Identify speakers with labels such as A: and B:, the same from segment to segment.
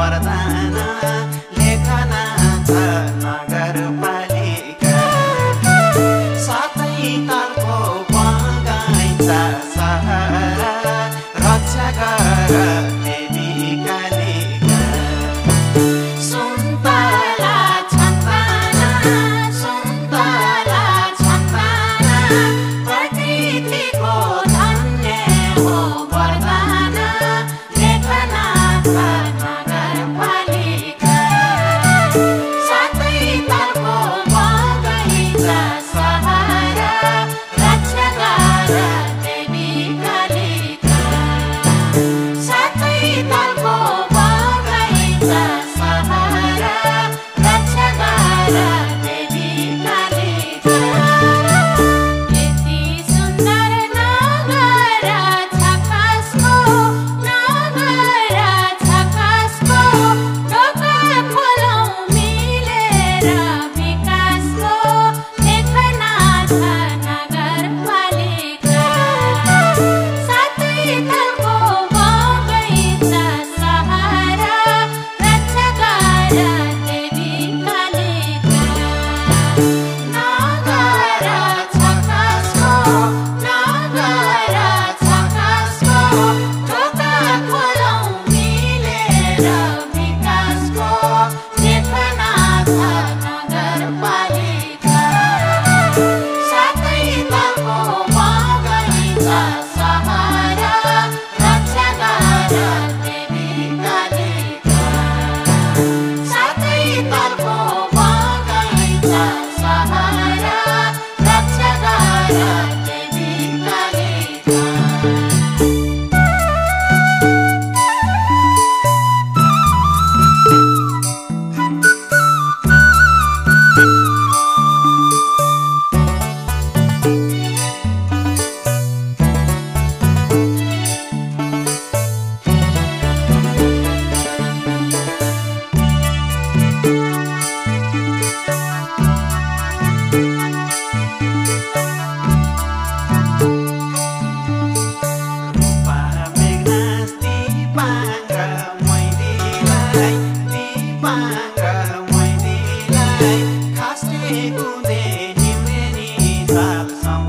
A: Ratchagara,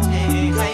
A: hey, hey.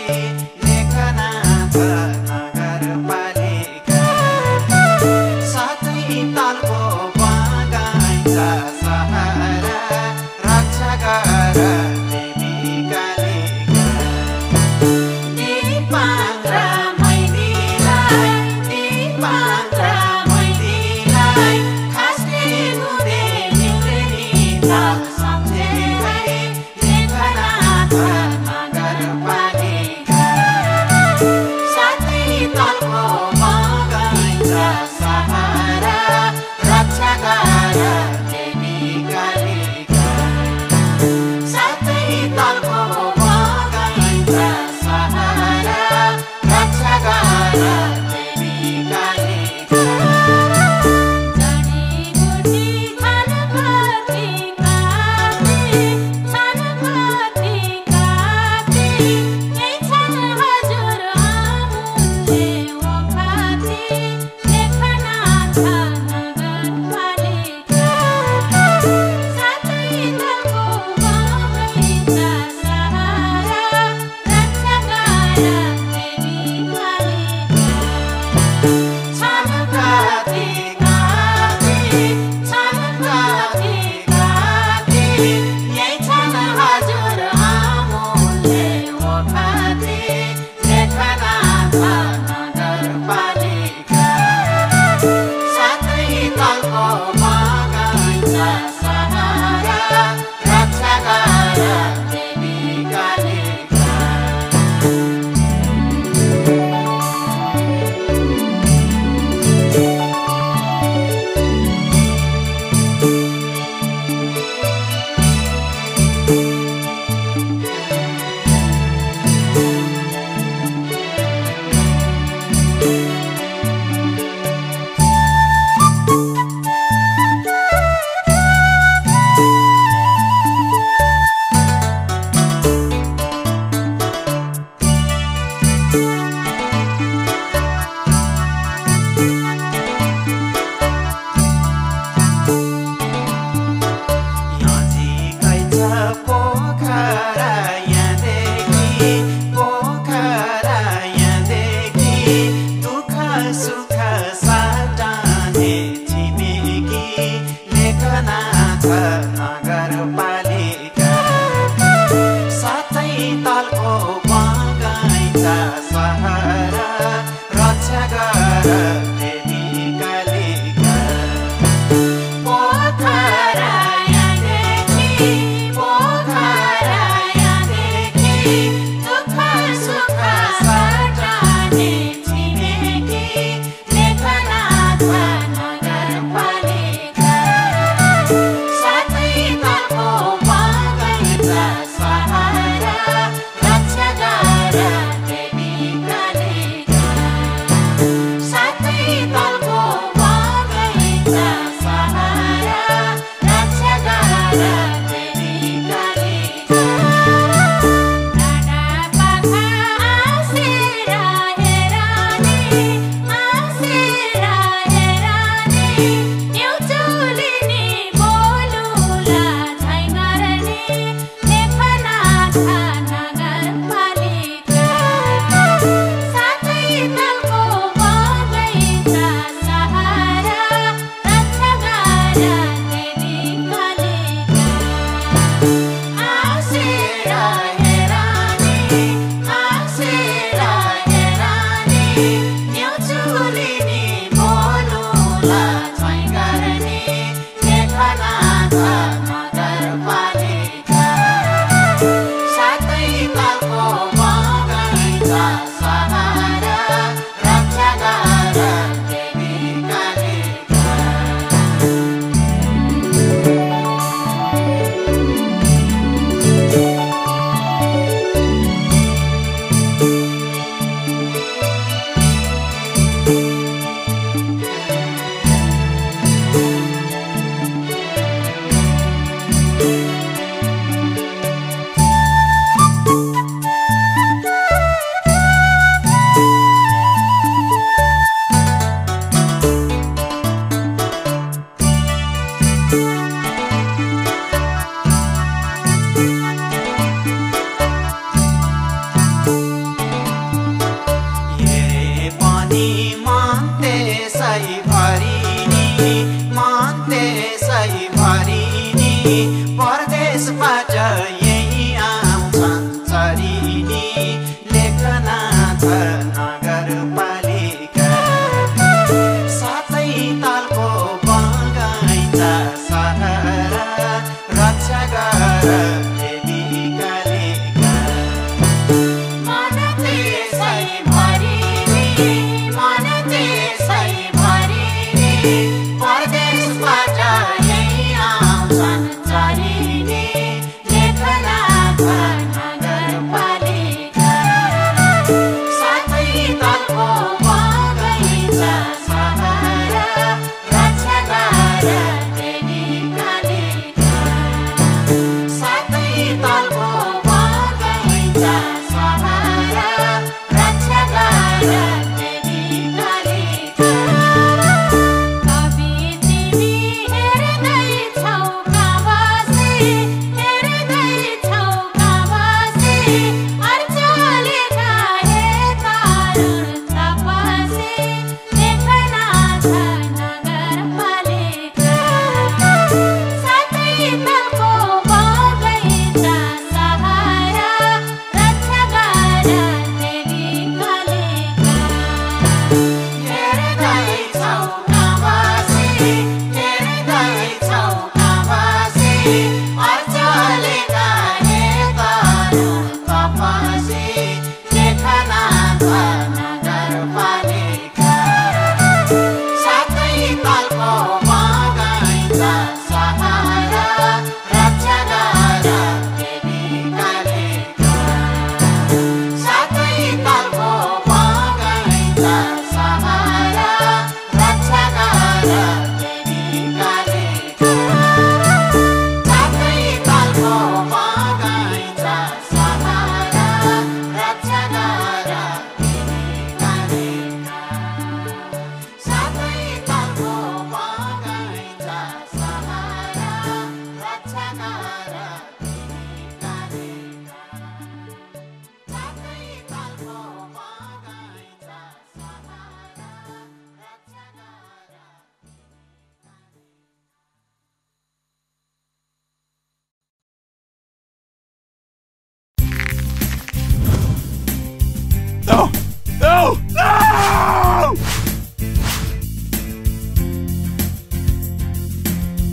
A: time.